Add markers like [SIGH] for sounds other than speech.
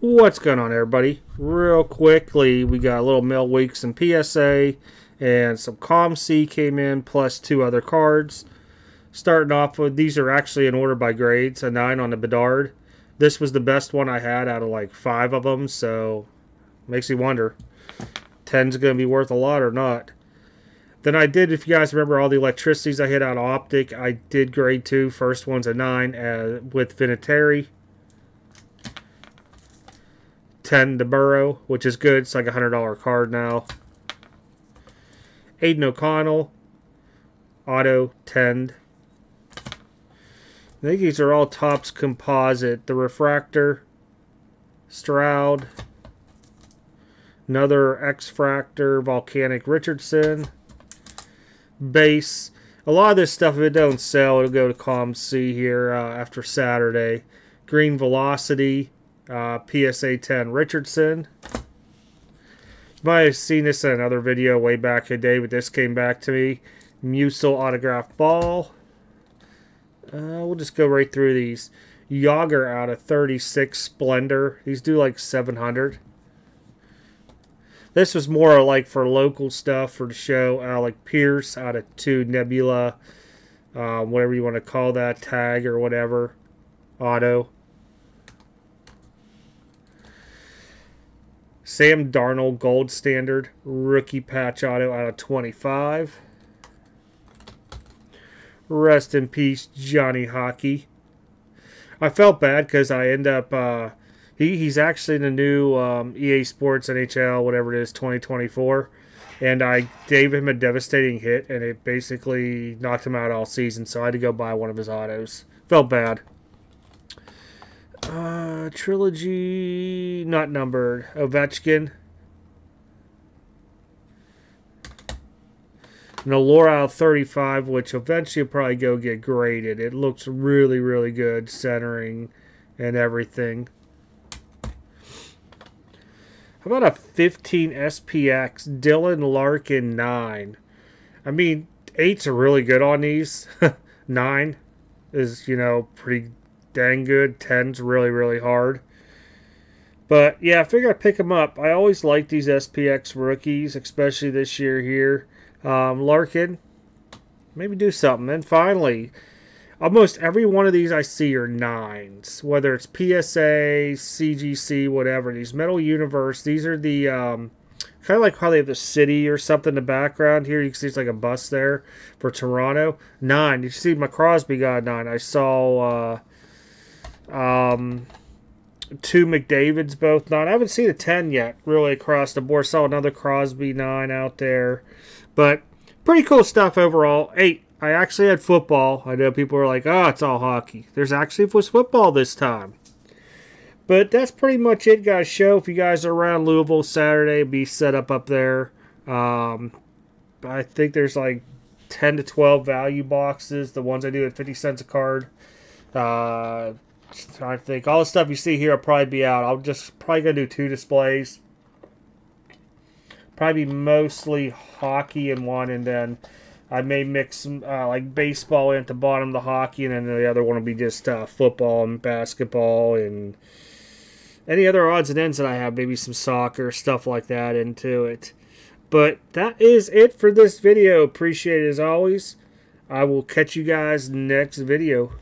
What's going on, everybody? Real quickly, we got a little mail weeks and PSA, and some COMC came in, plus two other cards. Starting off with, these are actually in order by grades, a 9 on the Bedard. This was the best one I had out of like five of them, so makes you wonder, 10's going to be worth a lot or not. Then I did, if you guys remember all the electricities I hit out of Optic, I did grade 2. First one's a 9 uh, with Vinatieri. 10 to Burrow, which is good. It's like a $100 card now. Aidan O'Connell, auto 10. I think these are all Topps composite. The Refractor, Stroud, another X-Fractor, Volcanic Richardson, base. A lot of this stuff, if it don't sell, it'll go to COMC here uh, after Saturday. Green Velocity, uh, PSA 10 Richardson. You might have seen this in another video way back in the day, but this came back to me. Musial autograph ball. Uh, we'll just go right through these. Jagr out of 36 Splendor. These do like 700. This was more like for local stuff for the show. Alec Pierce out of 2 Nebula. Uh, whatever you want to call that. Tag or whatever. Auto. Sam Darnold Gold Standard rookie patch auto out of 25. Rest in peace, Johnny Hockey. I felt bad because I end up. Uh, he, he's actually in the new um, EA Sports NHL, whatever it is, 2024. And I gave him a devastating hit, and it basically knocked him out all season. So I had to go buy one of his autos. Felt bad. Uh, trilogy, not numbered. Ovechkin. Laura 35, which eventually will probably go get graded. It looks really, really good, centering and everything. How about a 15 SPX Dylan Larkin 9? I mean, 8s are really good on these. [LAUGHS] 9 is, you know, pretty dang good. 10's really, really hard. But yeah, I figure I'd pick them up. I always like these SPX rookies, especially this year here. Um, Larkin, maybe do something. And finally, almost every one of these I see are nines, whether it's PSA, CGC, whatever. These Metal Universe, these are the um, kind of like how they have the city or something in the background here. You can see it's like a bus there for Toronto. Nine. You see my Crosby got nine. I saw. Uh, um, two McDavid's both nine. I haven't seen a ten yet, really across the board. Saw another Crosby nine out there, but pretty cool stuff overall. Eight. I actually had football. I know people are like, "Oh, it's all hockey." There's actually was football this time. But that's pretty much it, guys. Show if you guys are around Louisville Saturday, be set up up there. Um, I think there's like 10 to 12 value boxes. The ones I do at 50 cents a card. Uh, I think all the stuff you see here will probably be out. I'll just probably gonna do two displays. Probably mostly hockey in one, and then I may mix uh, like baseball in at the bottom of the hockey, and then the other one will be just uh, football and basketball and any other odds and ends that I have. Maybe some soccer stuff like that into it. But that is it for this video. Appreciate it as always. I will catch you guys next video.